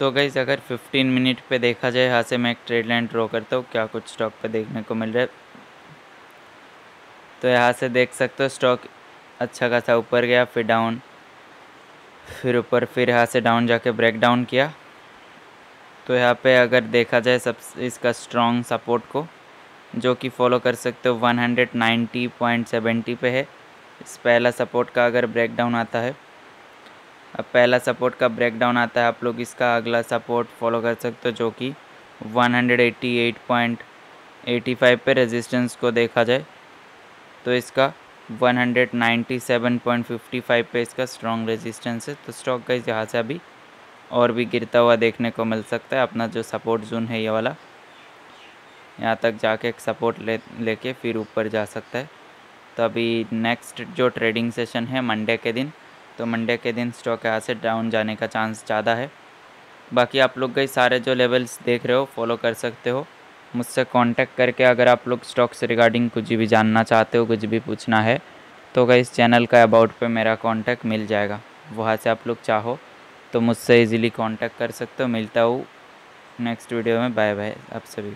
तो गई अगर 15 मिनट पे देखा जाए, यहाँ से मैं एक ट्रेड लाइन ड्रॉ करता हूँ, क्या कुछ स्टॉक पे देखने को मिल रहा है? तो यहाँ से देख सकते हो स्टॉक अच्छा खासा ऊपर गया, फिर डाउन फिर ऊपर, फिर यहाँ से डाउन जाके ब्रेक डाउन किया। तो यहाँ पे अगर देखा जाए, सब इसका स्ट्रॉन्ग सपोर्ट को, जो कि फॉलो कर सकते हो 190.70 पे है। इस पहला सपोर्ट का अगर ब्रेक डाउन आता है अब पहला सपोर्ट का ब्रेक डाउन आता है, आप लोग इसका अगला सपोर्ट फॉलो कर सकते हो, जो कि 188.85 पे रेजिस्टेंस को देखा जाए तो इसका 197.55 पे इसका स्ट्रॉन्ग रेजिस्टेंस है। तो स्टॉक का यहाँ से अभी और भी गिरता हुआ देखने को मिल सकता है, अपना जो सपोर्ट जोन है ये वाला। यहाँ तक जाके एक सपोर्ट ले, लेके फिर ऊपर जा सकता है। तो अभी नेक्स्ट जो ट्रेडिंग सेशन है मंडे के दिन तो मंडे के दिन स्टॉक यहाँ से डाउन जाने का चांस ज़्यादा है। बाकी आप लोग गई सारे जो लेवल्स देख रहे हो फॉलो कर सकते हो। मुझसे कांटेक्ट करके अगर आप लोग स्टॉक से रिगार्डिंग कुछ भी जानना चाहते हो, कुछ भी पूछना है तो गई इस चैनल का अबाउट पे मेरा कांटेक्ट मिल जाएगा। वहाँ से आप लोग चाहो तो मुझसे इजीली कांटेक्ट कर सकते हो। मिलता हूँ नेक्स्ट वीडियो में। बाय बाय आप सभी